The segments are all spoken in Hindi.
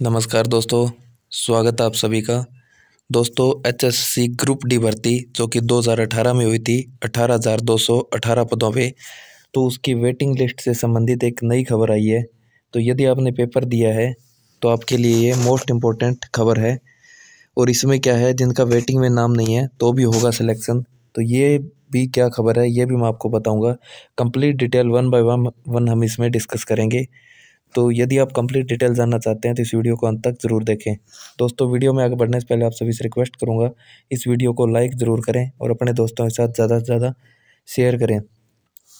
नमस्कार दोस्तों स्वागत है आप सभी का। दोस्तों एचएससी ग्रुप डी भर्ती जो कि 2018 में हुई थी 18,218 पदों पे। तो उसकी वेटिंग लिस्ट से संबंधित एक नई खबर आई है। तो यदि आपने पेपर दिया है तो आपके लिए ये मोस्ट इम्पोर्टेंट खबर है। और इसमें क्या है जिनका वेटिंग में नाम नहीं है तो भी होगा सिलेक्शन तो ये भी क्या खबर है ये भी मैं आपको बताऊँगा। Complete detail one by one one हम इसमें डिस्कस करेंगे। तो यदि आप कंप्लीट डिटेल जानना चाहते हैं तो इस वीडियो को अंत तक ज़रूर देखें। दोस्तों वीडियो में आगे बढ़ने से पहले आप सभी से रिक्वेस्ट करूँगा, इस वीडियो को लाइक ज़रूर करें और अपने दोस्तों के साथ ज़्यादा से ज़्यादा शेयर करें।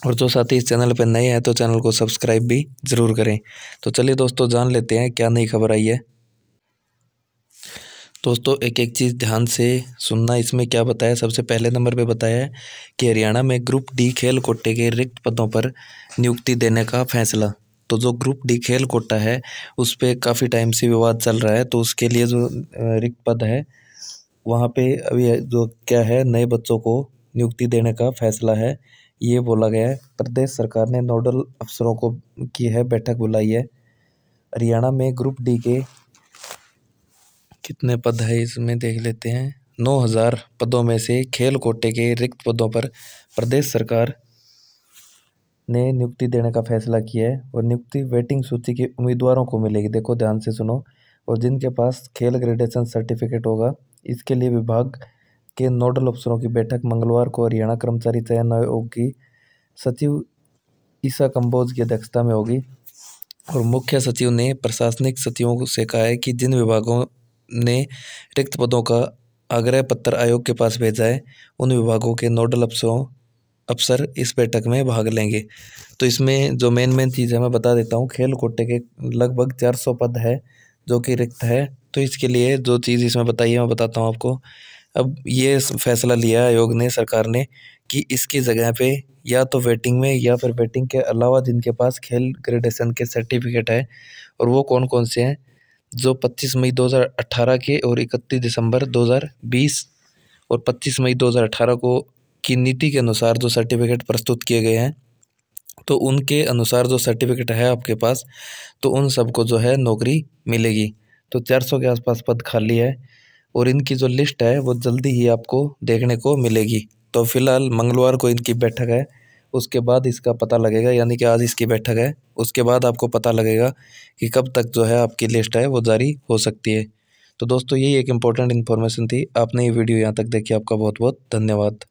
और जो साथी इस चैनल पर नए हैं तो चैनल को सब्सक्राइब भी ज़रूर करें। तो चलिए दोस्तों, जान लेते हैं क्या नई खबर आई है। दोस्तों एक एक चीज़ ध्यान से सुनना, इसमें क्या बताया? सबसे पहले नंबर पे बताया है कि हरियाणा में ग्रुप डी खेल कोटे के रिक्त पदों पर नियुक्ति देने का फैसला। तो जो ग्रुप डी खेल कोटा है, उस पर काफ़ी टाइम से विवाद चल रहा है तो उसके लिए जो रिक्त पद है, वहाँ पे अभी जो क्या है, नए बच्चों को नियुक्ति देने का फैसला है, ये बोला गया है। प्रदेश सरकार ने नोडल अफसरों को की है बैठक बुलाई है। हरियाणा में ग्रुप डी के कितने पद है, इसमें देख लेते हैं। नौ हज़ार पदों में से खेल कोटे के रिक्त पदों पर प्रदेश सरकार ने नियुक्ति देने का फैसला किया है और नियुक्ति वेटिंग सूची के उम्मीदवारों को मिलेगी। देखो, ध्यान से सुनो। और जिनके पास खेल ग्रेडेशन सर्टिफिकेट होगा, इसके लिए विभाग के नोडल अफसरों की बैठक मंगलवार को हरियाणा कर्मचारी चयन आयोग की सचिव ईसा कंबोज की अध्यक्षता में होगी। और मुख्य सचिव ने प्रशासनिक सचिवों से कहा है कि जिन विभागों ने रिक्त पदों का आग्रह पत्र आयोग के पास भेजा है, उन विभागों के नोडल अफसरों अफसर इस बैठक में भाग लेंगे। तो इसमें जो मेन मेन चीज़ है, मैं बता देता हूँ, खेल कोटे के लगभग चार सौ पद है, जो कि रिक्त है। तो इसके लिए जो चीज़ इसमें बताइए, मैं बताता हूँ आपको। अब ये फैसला लिया आयोग ने, सरकार ने, कि इसकी जगह पे या तो वेटिंग में या फिर वेटिंग के अलावा जिनके पास खेल ग्रेडेशन के सर्टिफिकेट है, और वो कौन कौन से हैं? जो 25 मई 2018 के और 31 दिसंबर 2020 और 25 मई 2018 को की नीति के अनुसार जो सर्टिफिकेट प्रस्तुत किए गए हैं तो उनके अनुसार जो सर्टिफिकेट है आपके पास तो उन सबको जो है नौकरी मिलेगी। तो चार सौ के आसपास पद खाली है और इनकी जो लिस्ट है, वो जल्दी ही आपको देखने को मिलेगी। तो फ़िलहाल मंगलवार को इनकी बैठक है, उसके बाद इसका पता लगेगा, यानी कि आज इसकी बैठक है, उसके बाद आपको पता लगेगा कि कब तक जो है आपकी लिस्ट है, वो जारी हो सकती है। तो दोस्तों, यही एक इम्पोर्टेंट इन्फॉर्मेशन थी। आपने ये वीडियो यहाँ तक देखी, आपका बहुत बहुत धन्यवाद।